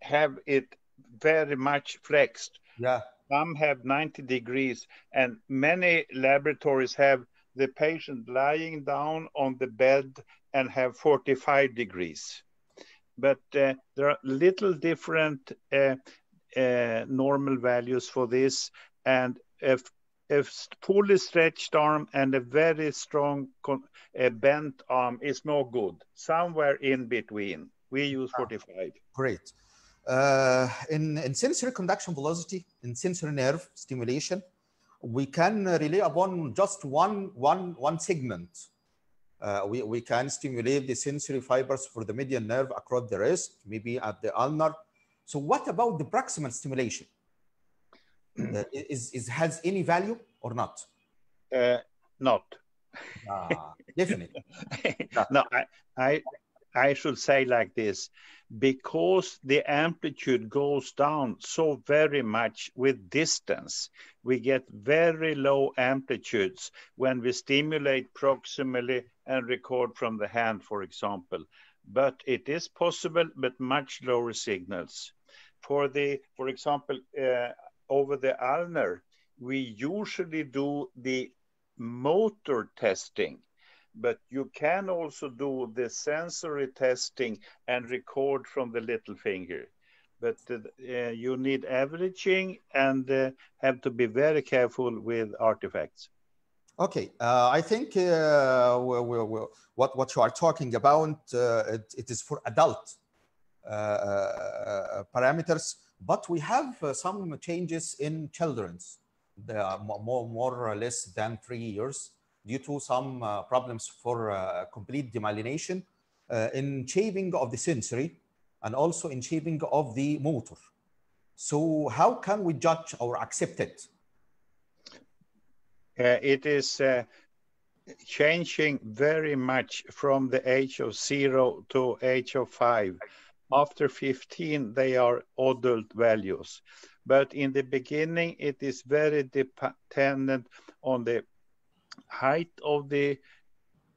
have it very much flexed. Yeah. Some have 90 degrees, and many laboratories have the patient lying down on the bed and have 45 degrees. But uh, there are little different uh, uh, normal values for this. And if, if fully stretched arm and a very strong a bent arm is no good, somewhere in between. We use 45. Great. Uh, in, in sensory conduction velocity, in sensory nerve stimulation, we can rely upon just one, one, one segment uh, we, we can stimulate the sensory fibers for the median nerve across the wrist, maybe at the ulnar. So what about the proximal stimulation? Uh, is, is has any value or not? Uh, not. Ah, definitely. no, I, I, I should say like this, because the amplitude goes down so very much with distance, we get very low amplitudes when we stimulate proximally and record from the hand, for example. But it is possible, but much lower signals. For the, for example, uh, over the ulnar, we usually do the motor testing, but you can also do the sensory testing and record from the little finger. But uh, you need averaging and uh, have to be very careful with artifacts. Okay, uh, I think uh, we're, we're, we're, what, what you are talking about, uh, it, it is for adult uh, uh, parameters, but we have uh, some changes in children's, they are more, more or less than three years due to some problems for complete demyelination in shaping of the sensory and also in shaping of the motor. So how can we judge or accept it? Uh, it is uh, changing very much from the age of zero to age of five. After 15, they are adult values. But in the beginning, it is very dependent on the height of the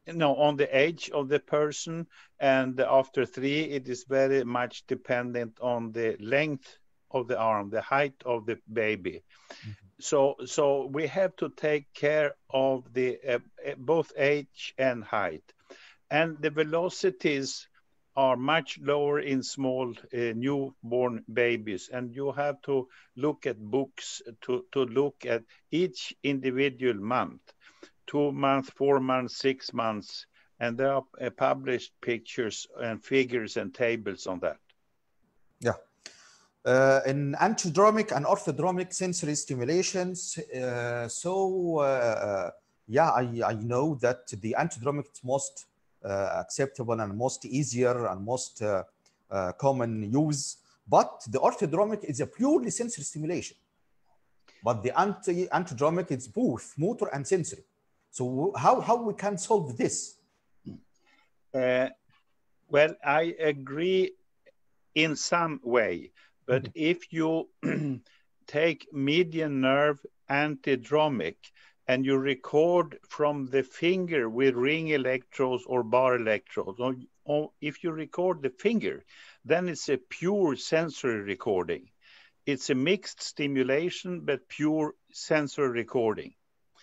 no on the age of the person and after three it is very much dependent on the length of the arm the height of the baby. Mm -hmm so so we have to take care of the uh, uh, both age and height. And the velocities are much lower in small uh, newborn babies and you have to look at books to, to look at each individual month two months four months six months and there are uh, published pictures and figures and tables on that yeah uh, in antidromic and orthodromic sensory stimulations. Uh, so uh, yeah, I, I know that the antidromic is most acceptable and most easier and most common use, but the orthodromic is a purely sensory stimulation. But the anti antidromic is both motor and sensory. So how, how we can solve this? Uh, well, I agree in some way. But mm-hmm. if you take median nerve antidromic and you record from the finger with ring electrodes or bar electrodes, or, or if you record the finger, then it's a pure sensory recording. it's a mixed stimulation, but pure sensory recording.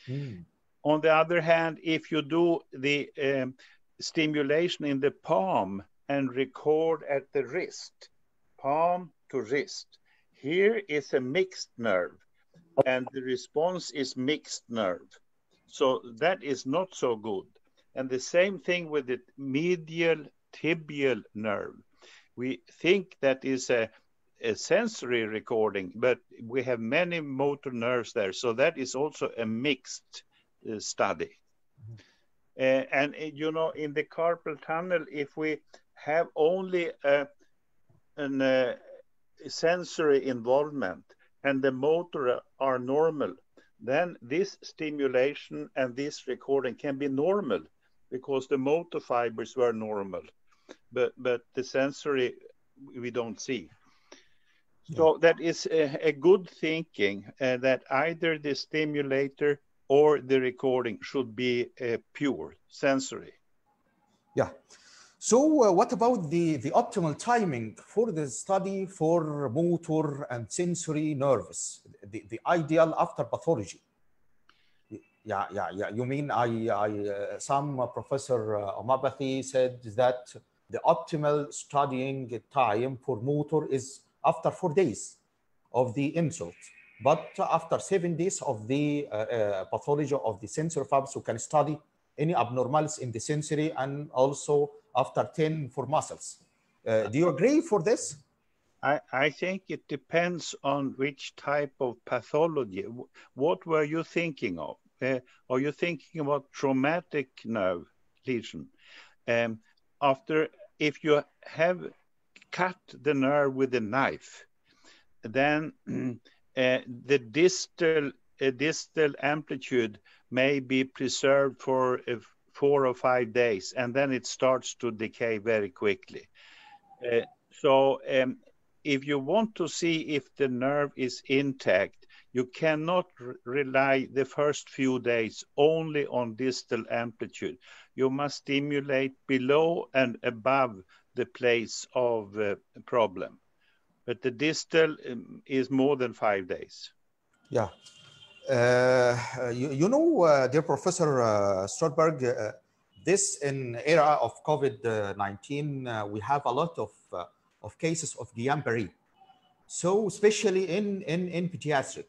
Mm. On the other hand, if you do the um, stimulation in the palm and record at the wrist, palm to wrist, here is a mixed nerve, and the response is mixed nerve. So that is not so good. And the same thing with the medial tibial nerve. We think that is a a sensory recording, but we have many motor nerves there. So that is also a mixed study. Mm-hmm. Uh, and, uh, you know, in the carpal tunnel, if we have only a, an, uh, sensory involvement and the motor are normal, then this stimulation and this recording can be normal because the motor fibers were normal, but, but the sensory we don't see. So that is a, a good thinking uh, that either the stimulator or the recording should be uh, pure sensory. Yeah. So uh, what about the, the optimal timing for the study for motor and sensory nerves, the, the ideal after pathology? Yeah, yeah, yeah. You mean I, I uh, some professor uh, said that the optimal studying time for motor is after four days of the insult. But after seven days of the uh, uh, pathology of the sensory fibers, you can study any abnormalities in the sensory and also after 10 for muscles. Uh, do you agree for this? I, I think it depends on which type of pathology. What were you thinking of? Uh, are you thinking about traumatic nerve lesion? Um, after, if you have cut the nerve with a knife, then uh, the distal distal amplitude may be preserved for four or five days, and then it starts to decay very quickly. Uh, so, um, if you want to see if the nerve is intact, you cannot rely the first few days only on distal amplitude. You must stimulate below and above the place of uh, problem. But the distal um, is more than five days. Yeah. Uh, you, you, know, uh, dear Professor uh, uh, this in era of COVID-19, uh, we have a lot of, uh, of cases of Guillain-Barré. So especially in, in, in pediatric.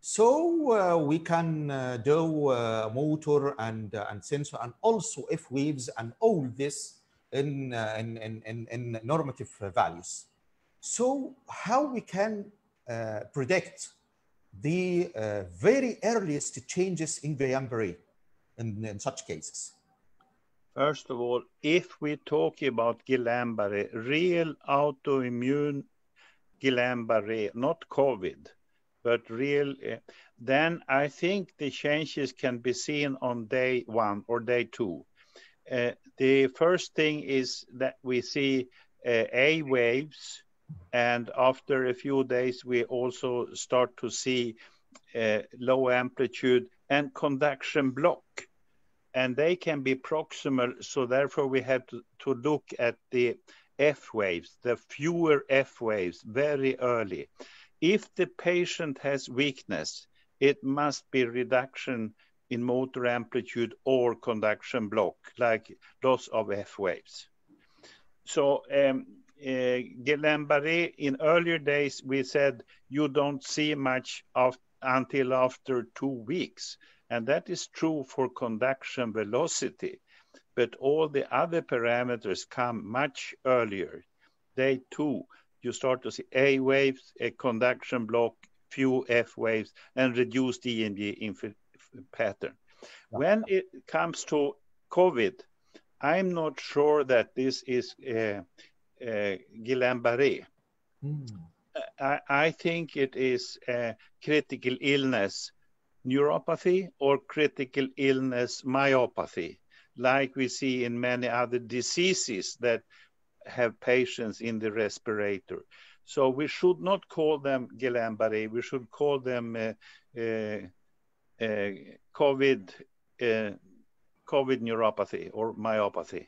So we can do motor and, and sensor and also F waves and all this in, uh, in, in, in, normative values. So how we can uh, predict the uh, very earliest changes in Guillain-Barré in, in such cases? First of all, if we talk about Guillain-Barré, real autoimmune Guillain-Barré, not COVID, but real, uh, then I think the changes can be seen on day one or day two. Uh, the first thing is that we see uh, A waves, and after a few days, we also start to see uh, low amplitude and conduction block. And they can be proximal, so therefore we have to, to look at the F waves, the fewer F waves, very early. If the patient has weakness, it must be reduction in motor amplitude or conduction block, like loss of F waves. So um, uh, Guillain-Barré, in earlier days, we said you don't see much of, until after two weeks. And that is true for conduction velocity. But all the other parameters come much earlier. Day two, you start to see A waves, a conduction block, few F waves, and reduced EMG pattern. When it comes to COVID, I'm not sure that this is uh, uh, Guillain-Barré. Mm. I, I, think it is critical illness neuropathy or critical illness myopathy, like we see in many other diseases that have patients in the respirator. So we should not call them Guillain-Barré. We should call them uh, uh, uh, COVID, uh, COVID neuropathy or myopathy.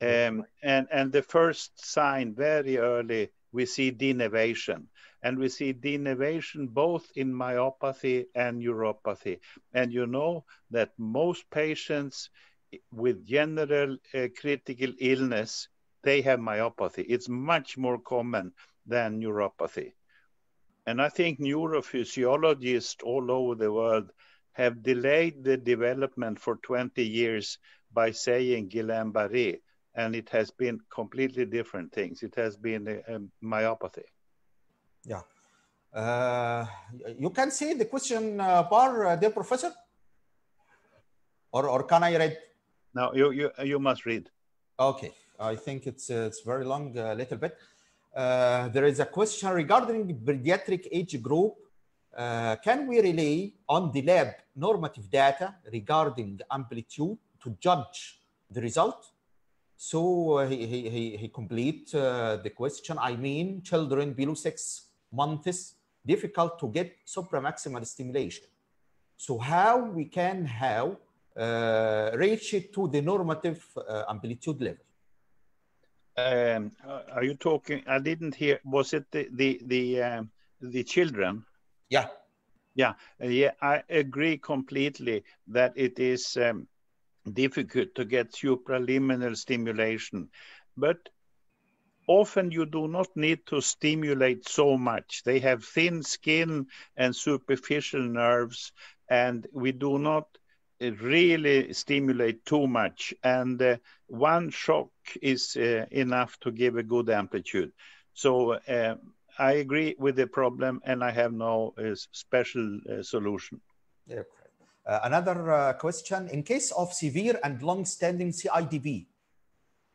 Um, and, and the first sign very early we see denervation. And we see denervation both in myopathy and neuropathy. And you know that most patients with general uh, critical illness, they have myopathy. It's much more common than neuropathy. And I think neurophysiologists all over the world have delayed the development for 20 years by saying Guillain-Barré, and it has been completely different things. It has been myopathy. Yeah. Uh, you can see the question uh, bar, uh, dear professor? Or, or can I read? No, you, you, you must read. Okay. I think it's, uh, it's very long, a little bit. Uh, there is a question regarding pediatric age group. Uh, can we rely on the lab normative data regarding the amplitude to judge the result? So uh, he, he, he, he complete uh, the question. I mean, children below six months, difficult to get supramaximal stimulation. So how we can how uh, reach it to the normative amplitude level? Um, are you talking? I didn't hear. Was it the the the um, the children? Yeah, yeah, yeah. I agree completely that it is um, difficult to get supraliminal stimulation, but often you do not need to stimulate so much. They have thin skin and superficial nerves, and we do not really stimulate too much. And uh, one shock is uh, enough to give a good amplitude. So uh, I agree with the problem, and I have no special solution. Yeah, uh, another question: In case of severe and long-standing CIDP,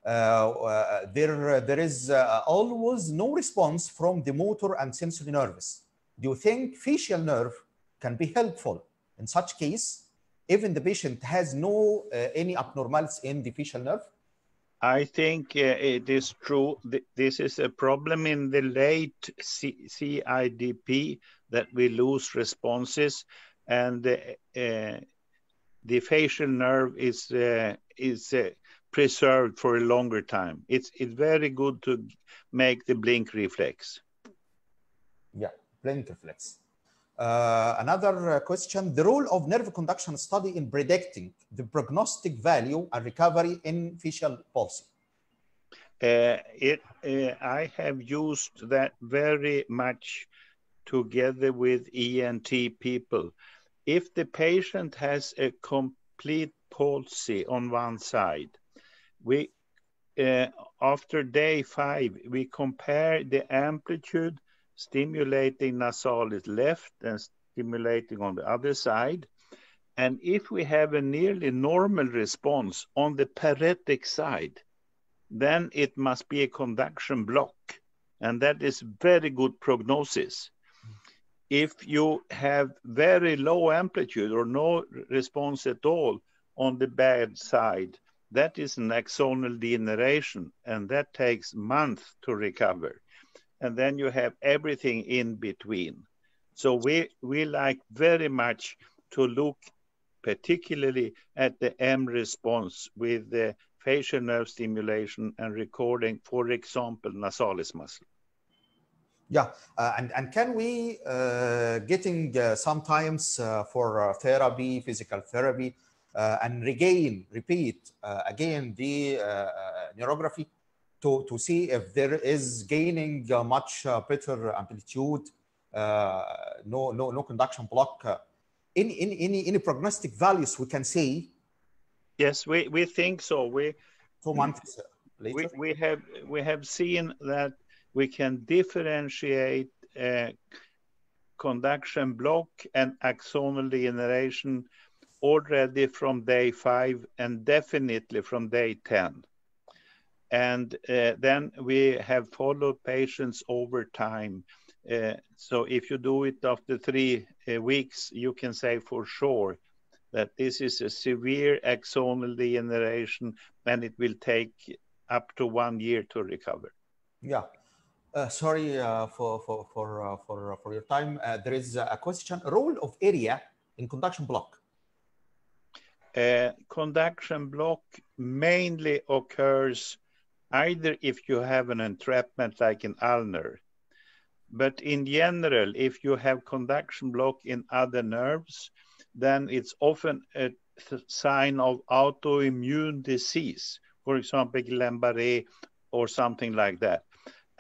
there there is always no response from the motor and sensory nerves. Do you think facial nerve can be helpful in such case? even the patient has no uh, any abnormalities in the facial nerve? I think uh, it is true. This is a problem in the late C CIDP that we lose responses, and uh, the facial nerve is uh, is uh, preserved for a longer time. It's it's very good to make the blink reflex. Yeah, blink reflex. Uh, another uh, question, the role of nerve conduction study in predicting the prognostic value and recovery in facial palsy. Uh, it, uh, I have used that very much together with ENT people. If the patient has a complete palsy on one side, we uh, after day five, we compare the amplitude stimulating nasalis left and stimulating on the other side. And if we have a nearly normal response on the paretic side, then it must be a conduction block. And that is very good prognosis. If you have very low amplitude or no response at all on the bad side, that is an axonal degeneration, and that takes months to recover and then you have everything in between. So we, we like very much to look particularly at the M response with the facial nerve stimulation and recording, for example, nasalis muscle. Yeah, uh, and, and can we uh, getting uh, sometimes uh, for uh, therapy, physical therapy, uh, and regain, repeat again the neurography to, to see if there is gaining uh, much uh, better amplitude, uh, no, no, no conduction block. any, any, any, any prognostic values we can see? Yes, we, we think so. We, Two months later? We, we, have, we have seen that we can differentiate uh, conduction block and axonal degeneration already from day five and definitely from day 10. And uh, then we have followed patients over time. Uh, so if you do it after three uh, weeks, you can say for sure that this is a severe axonal degeneration and it will take up to one year to recover. Yeah. Uh, sorry uh, for for for uh, for, for your time. there is a question: role of area in conduction block. conduction block mainly occurs either if you have an entrapment like in ulnar, but in general, if you have conduction block in other nerves, then it's often a sign of autoimmune disease, for example, Guillain-Barré or something like that.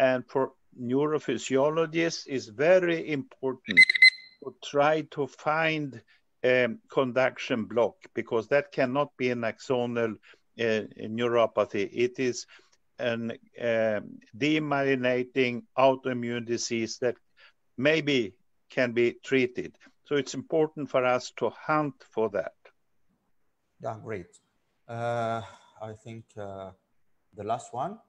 And for neurophysiologists, it's very important to try to find um, conduction block because that cannot be an axonal uh, neuropathy. It is an uh, demyelinating autoimmune disease that maybe can be treated. So it's important for us to hunt for that. Yeah, great. Uh, I think uh, the last one.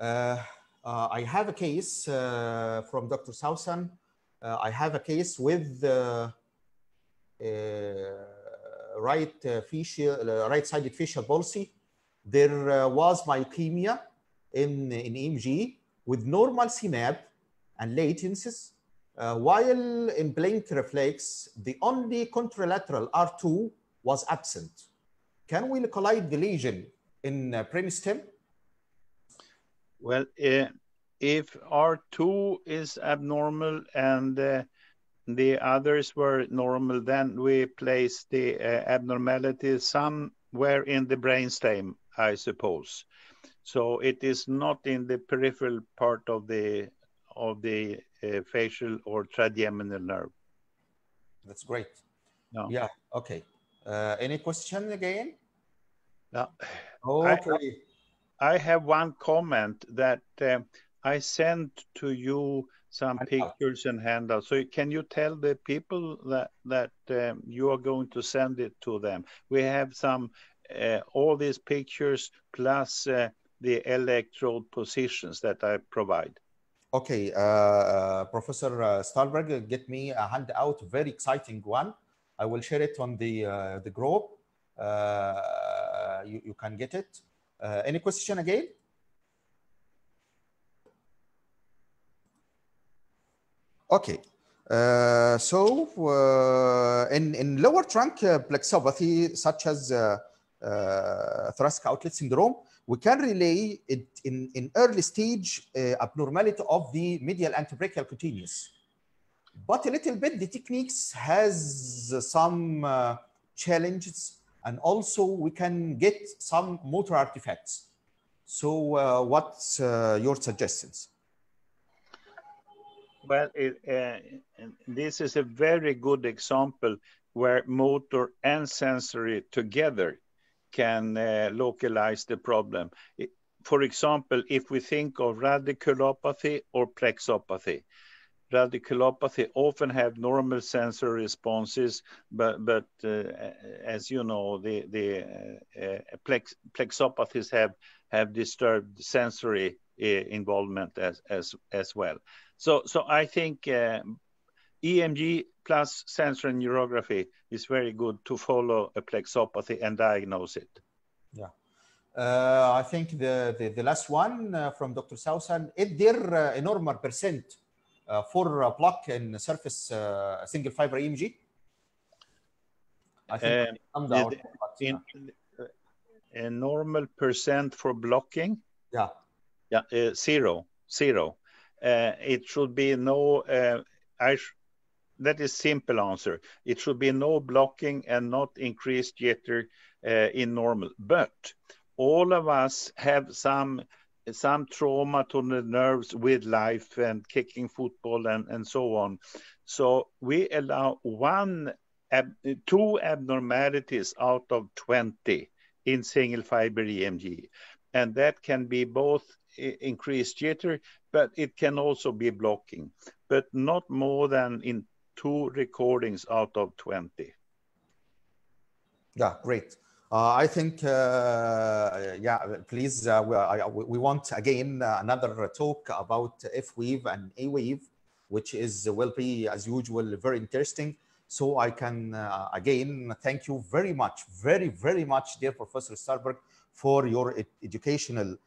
Uh, uh I have a case uh, from Dr. Sausan. I have a case with right facial, right-sided facial palsy. There was myoclonus in, in EMG with normal CMAP and latencies, uh, while in blink reflex, the only contralateral R2 was absent. Can we localize the lesion in uh, brainstem? Well, uh, if R2 is abnormal and uh, the others were normal, then we place the uh, abnormality somewhere in the brainstem, I suppose. So it is not in the peripheral part of the of the uh, facial or trigeminal nerve. That's great. No. Yeah. Okay. Uh, any question again? No. Okay. I, I have one comment that uh, I sent to you some pictures and handouts. So can you tell the people that that um, you are going to send it to them? We have some uh, all these pictures plus uh, the electrode positions that I provide. Okay, uh, uh Professor uh, Stalberg, get me a handout, very exciting one. I will share it on the uh, the group. you, you can get it. Any question again? Okay. Uh, so uh, in, in lower trunk uh, plexopathy, such as uh, uh, thoracic outlet syndrome, we can relay it in, in early stage uh, abnormality of the medial antebrachial cutaneous. But a little bit, the techniques has some challenges and also we can get some motor artifacts. So what's your suggestions? Well, it, uh, this is a very good example where motor and sensory together can uh, localize the problem. For example, if we think of radiculopathy or plexopathy, radiculopathy often have normal sensory responses, but, but uh, as you know, the, the uh, uh plex, plexopathies have, have disturbed sensory uh, involvement as, as, as well. So, so I think uh, EMG plus sensory neurography is very good to follow a plexopathy and diagnose it. Yeah. Uh, I think the, the, the last one from Dr. Sausan, is there a normal percent for a block in surface uh, single fiber EMG? I think out, but, in, a normal percent for blocking? Yeah. Yeah, zero, zero. Uh, it should be no, uh, I that is simple answer. It should be no blocking and not increased jitter uh, in normal. But all of us have some some trauma to the nerves with life and kicking football and, and so on. So we allow one, two abnormalities out of 20 in single fiber EMG. And that can be both increased jitter, but it can also be blocking, but not more than in two recordings out of 20. Yeah, great. Uh, I think, uh, yeah, please, uh, we, I, we, want again uh, another talk about F wave and A wave, which is will be as usual very interesting. So I can uh, again thank you very much, very very much, dear Professor Stalberg, for your ed educational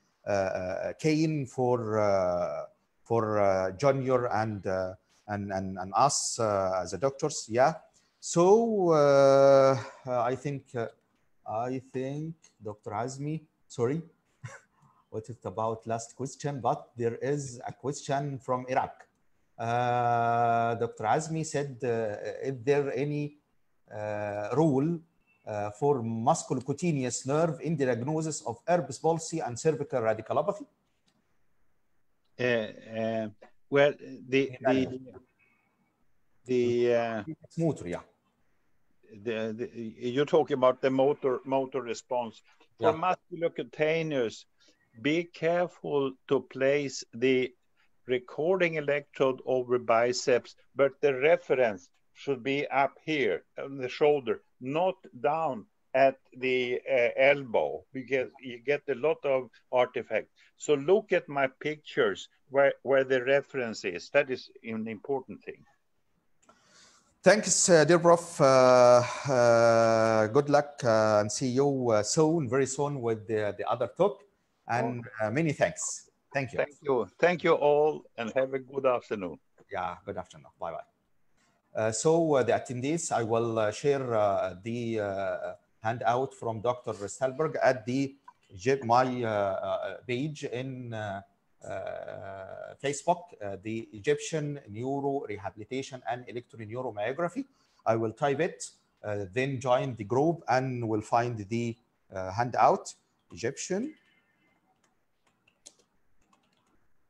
Kane for for Junior and and and, and us as a doctors. Yeah. So I think I think Dr. Azmi. Sorry. what is about last question, but there is a question from Iraq. Uh, Dr. Azmi said, uh, is there any uh, rule uh, for musculocutaneous nerve in the diagnosis of Erb's palsy and cervical radiculopathy? Uh, uh, well, the the the, uh, motor, yeah. The, the you're talking about the motor motor response for Yeah. musculocutaneous. Be careful to place the recording electrode over biceps, but the reference should be up here on the shoulder, not down at the uh, elbow, because you get a lot of artifact. So look at my pictures where where the reference is. That is an important thing. Thanks, uh, dear Prof. Uh, uh, good luck uh, and see you uh, soon, very soon with the, the other talk. And uh, many thanks. Thank you. Thank you. Thank you all and have a good afternoon. Yeah, good afternoon. Bye bye. Uh, so, uh, the attendees, I will uh, share uh, the uh, handout from Dr. Stalberg at the my page in Facebook, the Egyptian Neuro Rehabilitation and Electroneuromyography. I will type it, uh, then join the group and we'll find the uh, handout, Egyptian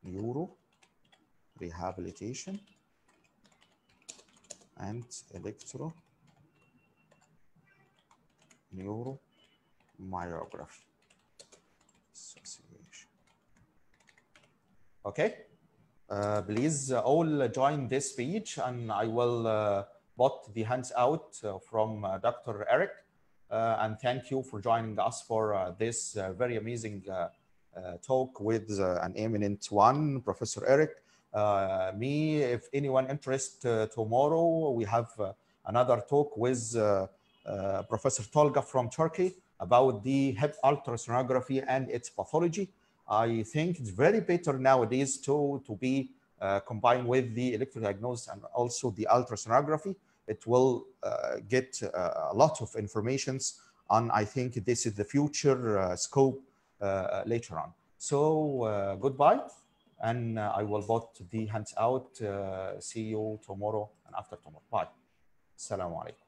Neuro Rehabilitation and Electro Neuromyography Association. Okay. Uh, please uh, all join this page and I will uh, put the hands out uh, from uh, Dr. Erik. Uh, and thank you for joining us for uh, this uh, very amazing talk with an eminent one, Professor Erik. Me, if anyone interested tomorrow, we have another talk with Professor Tolga from Turkey about the hip ultrasonography and its pathology. I think it's very better nowadays to, to be uh, combined with the electrodiagnosis and also the ultrasonography. It will uh, get uh, a lot of informations on, I think this is the future uh, scope uh, later on. So uh, goodbye. And uh, I will put the hands out. Uh, see you tomorrow and after tomorrow. Bye. Assalamu alaikum.